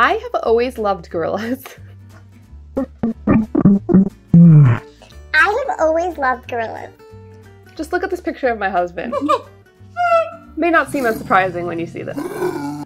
I have always loved gorillas. I have always loved gorillas. Just look at this picture of my husband. May not seem as surprising when you see this.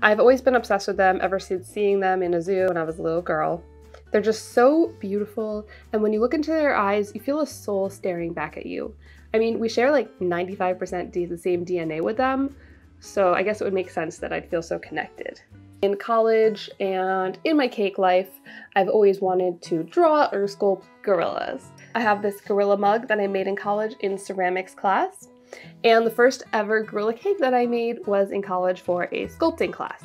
I've always been obsessed with them ever since seeing them in a zoo when I was a little girl. They're just so beautiful, and when you look into their eyes, you feel a soul staring back at you. I mean, we share like 95% the same DNA with them, so I guess it would make sense that I'd feel so connected. In college and in my cake life, I've always wanted to draw or sculpt gorillas. I have this gorilla mug that I made in college in ceramics class, and the first ever gorilla cake that I made was in college for a sculpting class.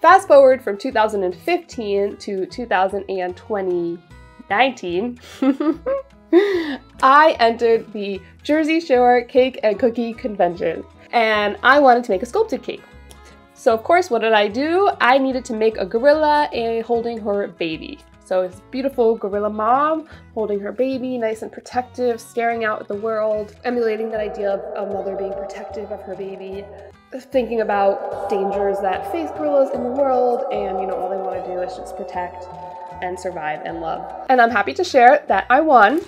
Fast forward from 2015 to 2019, I entered the Jersey Shore Cake and Cookie Convention and I wanted to make a sculpted cake. So of course, what did I do? I needed to make a gorilla and holding her baby. So it's beautiful gorilla mom holding her baby, nice and protective, staring out at the world, emulating that idea of a mother being protective of her baby, thinking about dangers that face gorillas in the world, and you know, all they want to do is just protect and survive and love. And I'm happy to share that I won.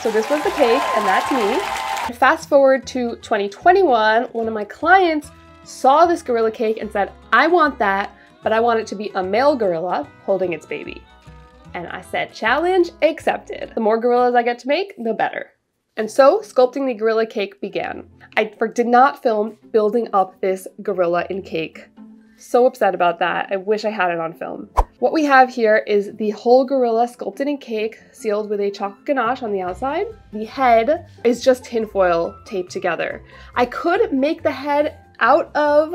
So this was the cake, and that's me. Fast forward to 2021, one of my clients saw this gorilla cake and said, I want that, but I want it to be a male gorilla holding its baby. And I said, challenge accepted. The more gorillas I get to make, the better. And so sculpting the gorilla cake began. I did not film building up this gorilla in cake. So upset about that. I wish I had it on film. What we have here is the whole gorilla sculpted in cake, sealed with a chocolate ganache on the outside. The head is just tinfoil taped together. I could make the head out of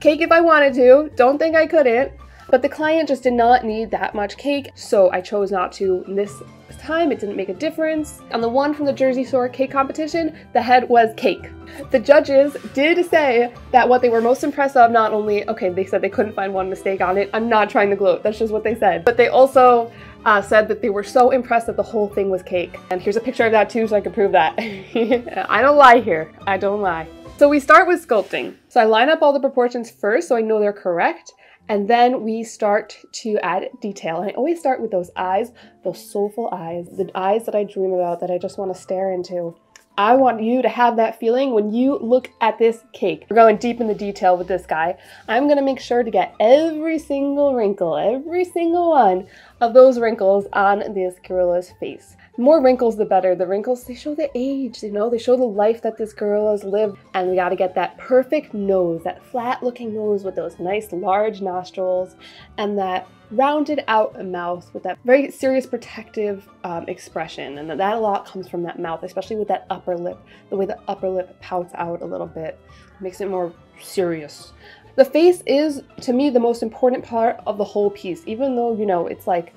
cake if I wanted to. Don't think I couldn't. But the client just did not need that much cake, so I chose not to this time. It didn't make a difference. On the one from the Jersey Shore cake competition, the head was cake. The judges did say that what they were most impressed of, not only, okay, they said they couldn't find one mistake on it. I'm not trying to gloat, that's just what they said. But they also uh, said that they were so impressed that the whole thing was cake. And here's a picture of that too, so I can prove that. I don't lie here. I don't lie. So we start with sculpting. So I line up all the proportions first so I know they're correct. And then we start to add detail. And I always start with those eyes, those soulful eyes, the eyes that I dream about that I just want to stare into. I want you to have that feeling when you look at this cake. We're going deep in the detail with this guy. I'm gonna make sure to get every single wrinkle, every single one of those wrinkles on this gorilla's face. The more wrinkles, the better. The wrinkles, they show the age, you know, they show the life that this girl has lived. And we gotta get that perfect nose, that flat looking nose with those nice large nostrils and that rounded out mouth with that very serious protective um, expression. And that a lot comes from that mouth, especially with that upper lip, the way the upper lip pouts out a little bit, makes it more serious. The face is, to me, the most important part of the whole piece, even though, you know, it's like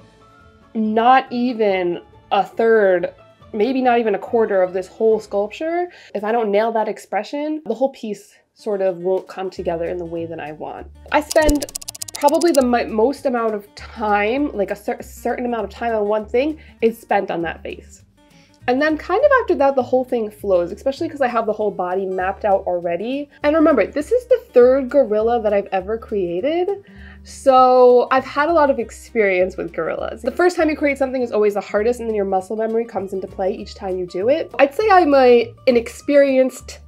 not even a third, maybe not even a quarter of this whole sculpture, if I don't nail that expression, the whole piece sort of won't come together in the way that I want. I spend probably the most amount of time, like a cer certain amount of time on one thing, is spent on that face. And then kind of after that, the whole thing flows, especially because I have the whole body mapped out already. And remember, this is the third gorilla that I've ever created. So I've had a lot of experience with gorillas. The first time you create something is always the hardest and then your muscle memory comes into play each time you do it. I'd say I'm a, an experienced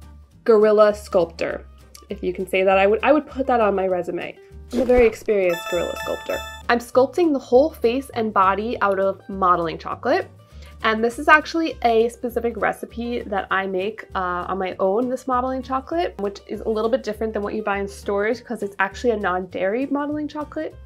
gorilla sculptor. If you can say that, I would, I would put that on my resume. I'm a very experienced gorilla sculptor. I'm sculpting the whole face and body out of modeling chocolate. And this is actually a specific recipe that I make uh, on my own, this modeling chocolate, which is a little bit different than what you buy in stores because it's actually a non-dairy modeling chocolate.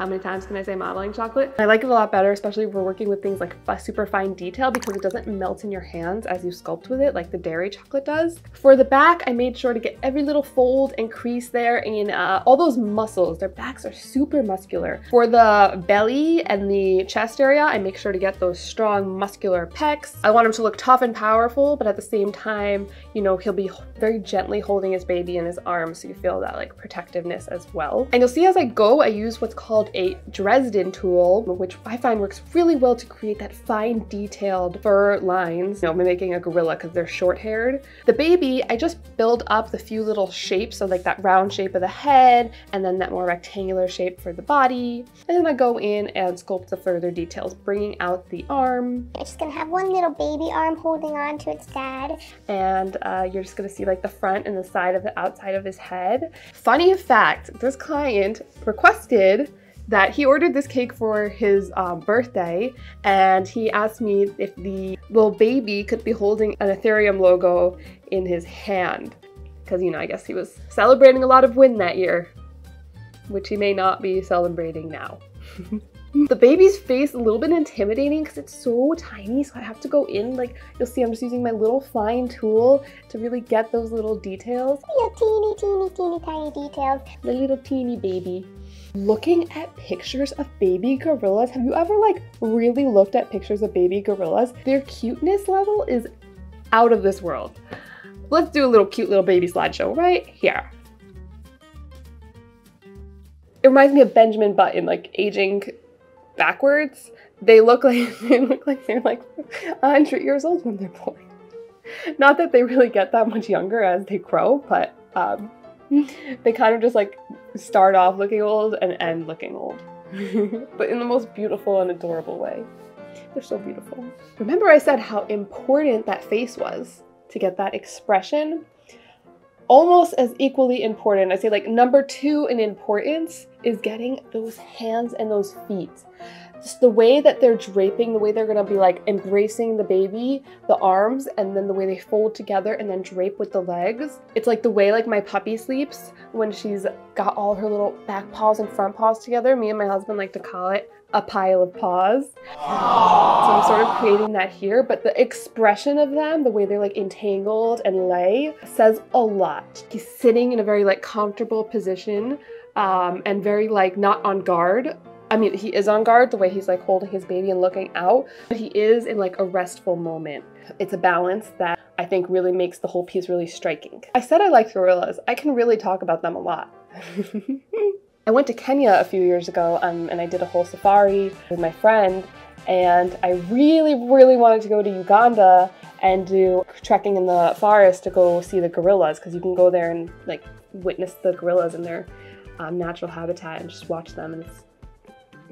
How many times can I say modeling chocolate? I like it a lot better, especially if we're working with things like super fine detail because it doesn't melt in your hands as you sculpt with it like the dairy chocolate does. For the back, I made sure to get every little fold and crease there and uh, all those muscles, their backs are super muscular. For the belly and the chest area, I make sure to get those strong muscular pecs. I want him to look tough and powerful, but at the same time, you know, he'll be very gently holding his baby in his arms so you feel that like protectiveness as well. And you'll see as I go, I use what's called a Dresden tool, which I find works really well to create that fine detailed fur lines, you know, making a gorilla because they're short haired. The baby, I just build up the few little shapes, so like that round shape of the head, and then that more rectangular shape for the body. And then I go in and sculpt the further details, bringing out the arm. It's just gonna have one little baby arm holding on to its dad. And uh, you're just gonna see like the front and the side of the outside of his head. Funny fact, this client requested that he ordered this cake for his um, birthday and he asked me if the little baby could be holding an Ethereum logo in his hand. Because, you know, I guess he was celebrating a lot of win that year, which he may not be celebrating now. the baby's face a little bit intimidating because it's so tiny so I have to go in like you'll see I'm just using my little fine tool to really get those little details. Little teeny, teeny, teeny, tiny details. The little teeny baby. Looking at pictures of baby gorillas, have you ever like really looked at pictures of baby gorillas? Their cuteness level is out of this world. Let's do a little cute little baby slideshow right here. It reminds me of Benjamin Button, like aging backwards. They look like they look like they're like 100 years old when they're born. Not that they really get that much younger as they grow, but um, they kind of just like start off looking old and end looking old. but in the most beautiful and adorable way. They're so beautiful. Remember I said how important that face was to get that expression? Almost as equally important, I say like number two in importance is getting those hands and those feet just the way that they're draping, the way they're gonna be like embracing the baby, the arms, and then the way they fold together and then drape with the legs. It's like the way like my puppy sleeps when she's got all her little back paws and front paws together. Me and my husband like to call it a pile of paws. So I'm sort of creating that here, but the expression of them, the way they're like entangled and lay, says a lot. He's sitting in a very like comfortable position um, and very like not on guard I mean, he is on guard the way he's like holding his baby and looking out, but he is in like a restful moment. It's a balance that I think really makes the whole piece really striking. I said I like gorillas. I can really talk about them a lot. I went to Kenya a few years ago um, and I did a whole safari with my friend and I really, really wanted to go to Uganda and do trekking in the forest to go see the gorillas because you can go there and like witness the gorillas in their um, natural habitat and just watch them and it's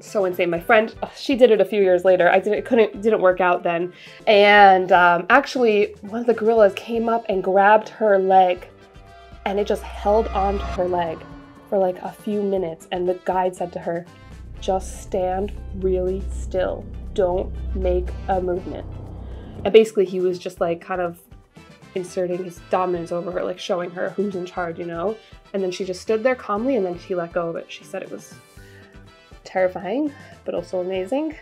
so insane. My friend, she did it a few years later. I didn't, couldn't, didn't work out then. And um, actually, one of the gorillas came up and grabbed her leg, and it just held onto her leg for like a few minutes. And the guide said to her, "Just stand really still. Don't make a movement." And basically, he was just like kind of inserting his dominance over her, like showing her who's in charge, you know. And then she just stood there calmly, and then he let go of it. She said it was terrifying, but also amazing.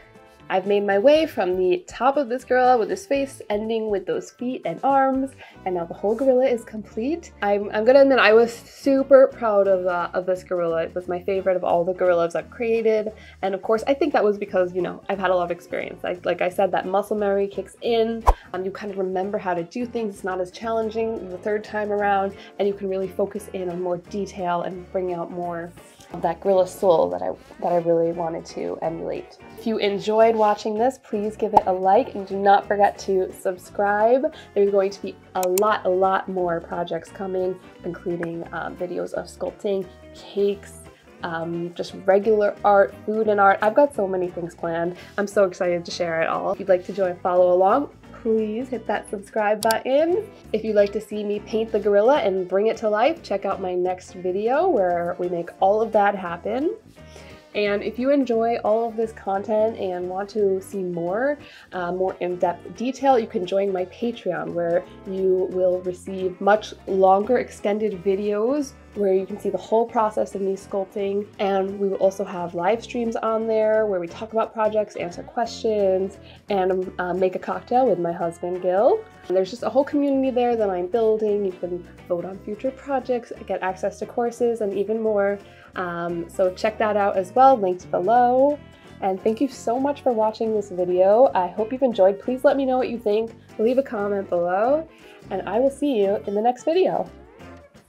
I've made my way from the top of this gorilla with his face ending with those feet and arms, and now the whole gorilla is complete. I'm, I'm gonna admit I was super proud of, uh, of this gorilla. It was my favorite of all the gorillas I've created, and of course I think that was because, you know, I've had a lot of experience. I, like I said, that muscle memory kicks in, um, you kind of remember how to do things, it's not as challenging the third time around, and you can really focus in on more detail and bring out more that gorilla soul that I, that I really wanted to emulate. If you enjoyed watching this, please give it a like and do not forget to subscribe. There's going to be a lot, a lot more projects coming, including um, videos of sculpting, cakes, um, just regular art, food and art. I've got so many things planned. I'm so excited to share it all. If you'd like to join, follow along, please hit that subscribe button. If you'd like to see me paint the gorilla and bring it to life, check out my next video where we make all of that happen. And if you enjoy all of this content and want to see more, uh, more in-depth detail, you can join my Patreon where you will receive much longer extended videos where you can see the whole process of me sculpting. And we will also have live streams on there where we talk about projects, answer questions, and uh, make a cocktail with my husband, Gil. And there's just a whole community there that I'm building. You can vote on future projects, get access to courses, and even more. Um, so check that out as well, linked below. And thank you so much for watching this video. I hope you've enjoyed. Please let me know what you think. Leave a comment below, and I will see you in the next video.